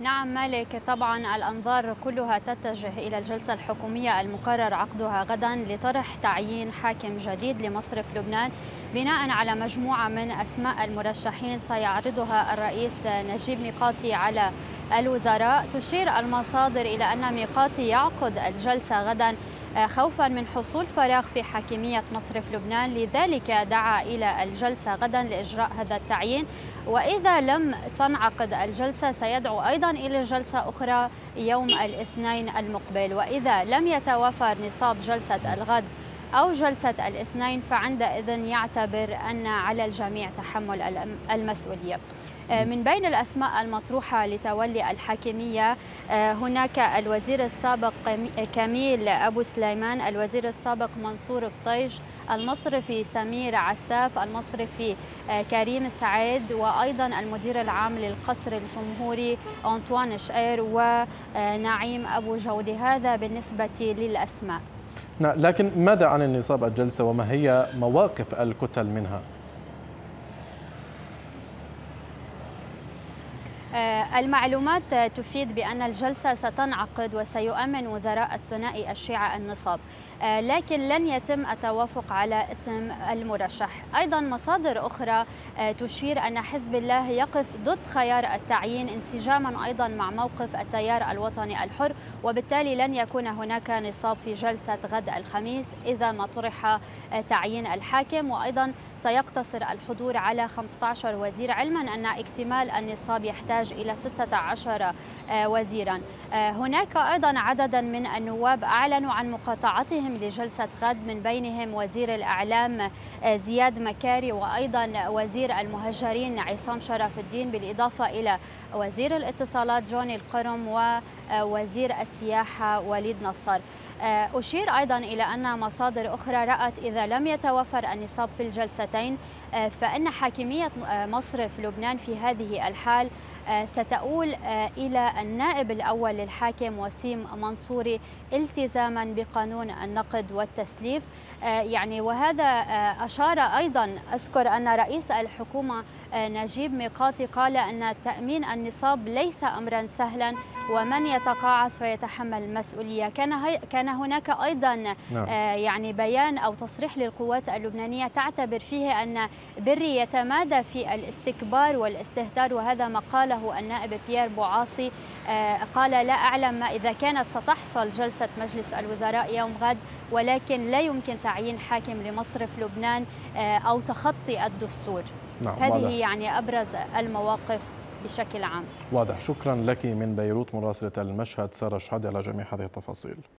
نعم مالك. طبعا الأنظار كلها تتجه إلى الجلسة الحكومية المقرر عقدها غدا لطرح تعيين حاكم جديد لمصرف لبنان بناء على مجموعة من أسماء المرشحين سيعرضها الرئيس نجيب ميقاتي على الوزراء. تشير المصادر إلى أن ميقاتي يعقد الجلسة غدا خوفا من حصول فراغ في حاكمية مصرف لبنان. لذلك دعا إلى الجلسة غدا لإجراء هذا التعيين. وإذا لم تنعقد الجلسة سيدعو أيضا إلى جلسة أخرى يوم الاثنين المقبل. وإذا لم يتوافر نصاب جلسة الغد أو جلسة الاثنين فعندئذ يعتبر أن على الجميع تحمل المسؤولية. آه، من بين الأسماء المطروحة لتولي الحاكمية آه، هناك الوزير السابق كميل أبو سليمان الوزير السابق منصور الطيش المصرفي سمير عساف المصرفي آه، كريم سعيد وأيضا المدير العام للقصر الجمهوري أنطوان شعير ونعيم أبو جودي. هذا بالنسبة للأسماء. لكن ماذا عن النصاب الجلسة وما هي مواقف الكتل منها؟ المعلومات تفيد بأن الجلسة ستنعقد وسيؤمن وزراء الثنائي الشيعة النصاب. آه، لكن لن يتم التوافق على اسم المرشح. أيضا مصادر أخرى آه، تشير أن حزب الله يقف ضد خيار التعيين انسجاما أيضا مع موقف التيار الوطني الحر وبالتالي لن يكون هناك نصاب في جلسة غد الخميس إذا ما طرح تعيين الحاكم. وأيضا سيقتصر الحضور على 15 وزير علما أن اكتمال النصاب يحتاج إلى 16 آه، وزيرا. آه، هناك أيضا عددا من النواب أعلنوا عن مقاطعتهم لجلسة غد من بينهم وزير الإعلام آه، زياد مكاري وأيضا وزير المهجرين عصام شرف الدين بالإضافة إلى وزير الاتصالات جوني القرم ووزير السياحة وليد نصر أشير أيضا إلى أن مصادر أخرى رأت إذا لم يتوفر النصاب في الجلستين فإن حاكمية مصرف لبنان في هذه الحال ستؤول إلى النائب الأول للحاكم وسيم منصوري التزاما بقانون النقد والتسليف. يعني وهذا أشار أيضا أذكر أن رئيس الحكومة نجيب ميقاتي قال أن تأمين النصاب ليس أمرا سهلا ومن يتقاعس فيتحمل المسؤولية كان كان هناك أيضا نعم. يعني بيان أو تصريح للقوات اللبنانية تعتبر فيه أن بري يتمادى في الاستكبار والاستهتار وهذا ما قاله النائب بيير بوعاصي آه، قال لا أعلم ما إذا كانت ستحصل جلسة مجلس الوزراء يوم غد ولكن لا يمكن تعيين حاكم لمصرف لبنان آه، أو تخطي الدستور نعم هذه. يعني أبرز المواقف بشكل عام. واضح. شكرا لك من بيروت مراسلة المشهد. سارة شحادي على جميع هذه التفاصيل.